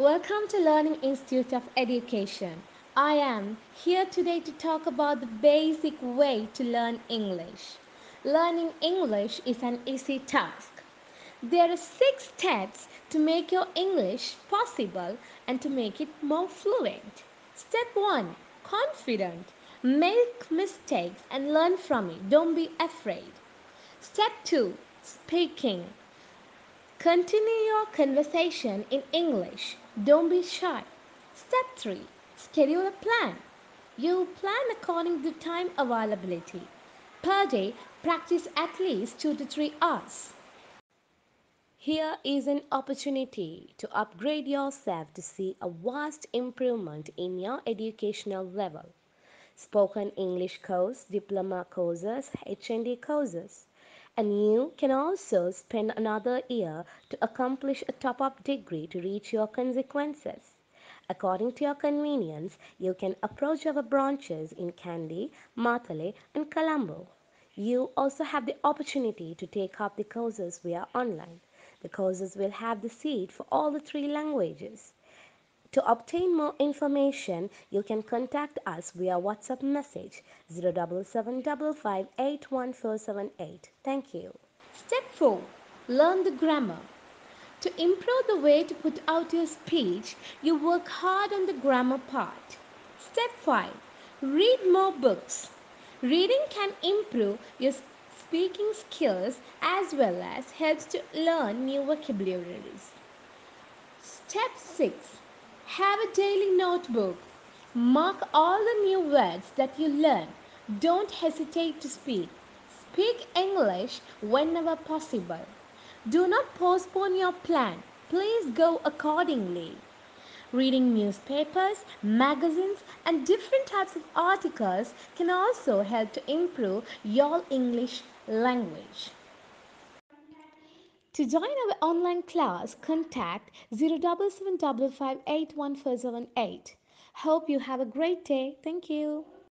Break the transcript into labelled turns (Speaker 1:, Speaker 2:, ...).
Speaker 1: Welcome to Learning Institute of Education. I am here today to talk about the basic way to learn English. Learning English is an easy task. There are six steps to make your English possible and to make it more fluent. Step 1 Confident. Make mistakes and learn from it. Don't be afraid. Step 2 Speaking. Continue your conversation in English. Don't be shy. Step 3 Schedule a plan. You plan according to time availability. Per day, practice at least 2 to 3 hours. Here is an opportunity to upgrade yourself to see a vast improvement in your educational level. Spoken English course, diploma courses, HND courses. And you can also spend another year to accomplish a top up degree to reach your consequences. According to your convenience, you can approach our branches in Kandy, Matale, and Colombo. You also have the opportunity to take up the courses via online. The courses will have the seat for all the three languages. To obtain more information, you can contact us via WhatsApp message 077558148. Thank you. Step 4 Learn the grammar. To improve the way to put out your speech, you work hard on the grammar part. Step 5 Read more books. Reading can improve your speaking skills as well as helps to learn new vocabularies. Step 6 Have a daily notebook. Mark all the new words that you learn. Don't hesitate to speak. Speak English whenever possible. Do not postpone your plan. Please go accordingly. Reading newspapers, magazines, and different types of articles can also help to improve your English language. To join our online class, contact 07755814878. Hope you have a great day. Thank you.